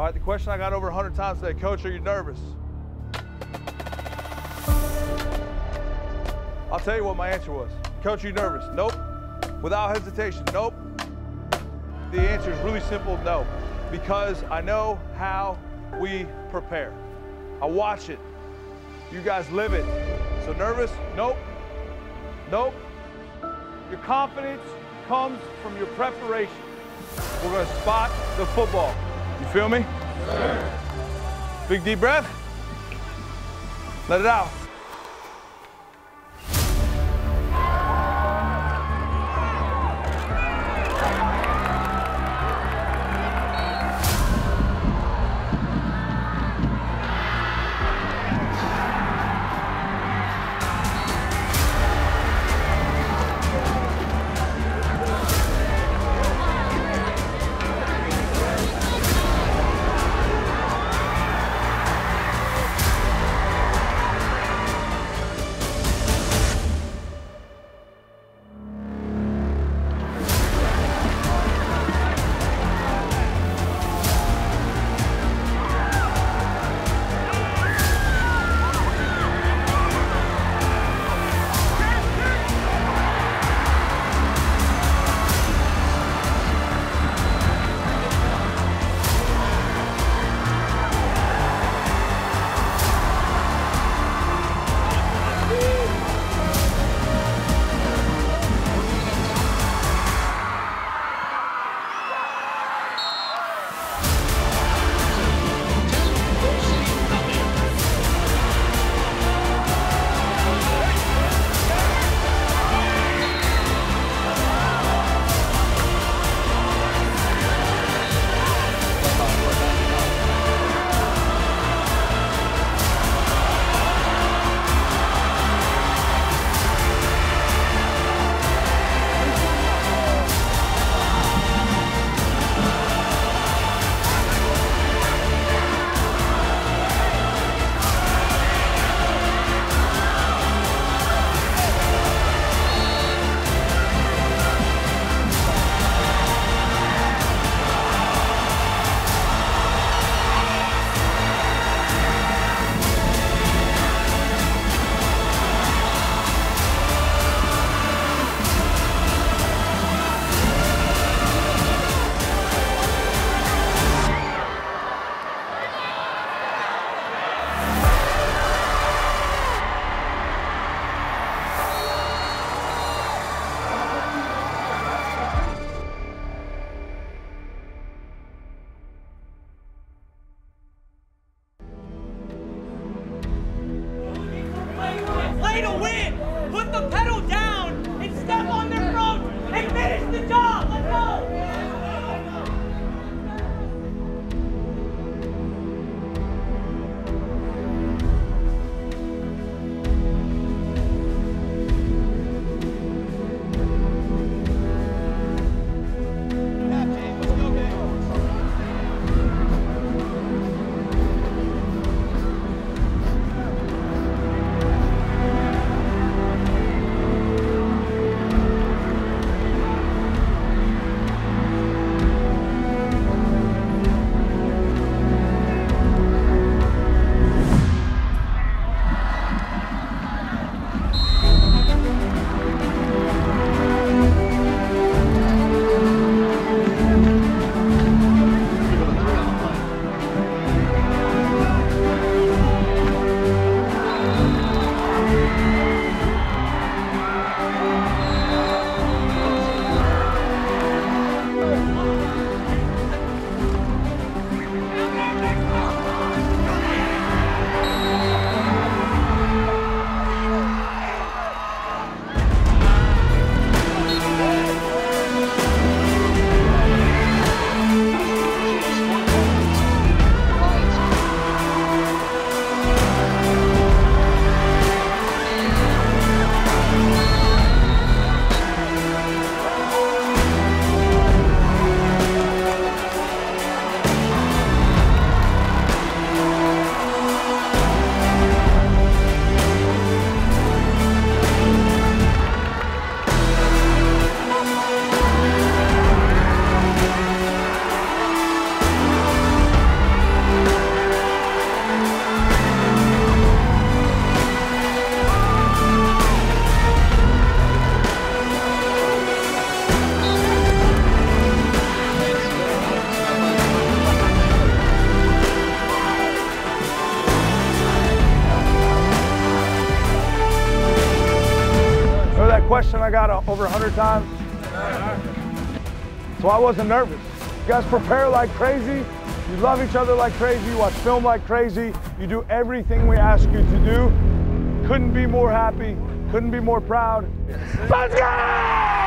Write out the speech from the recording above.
All right, the question I got over 100 times today, Coach, are you nervous? I'll tell you what my answer was. Coach, are you nervous? Nope. Without hesitation, nope. The answer is really simple, no. Because I know how we prepare. I watch it. You guys live it. So nervous? Nope. Nope. Your confidence comes from your preparation. We're to spot the football. You feel me? Big deep breath. Let it out. to win. Put the pedal question I got over 100 times? So I wasn't nervous. You guys prepare like crazy. You love each other like crazy. You watch film like crazy. You do everything we ask you to do. Couldn't be more happy. Couldn't be more proud. Let's go!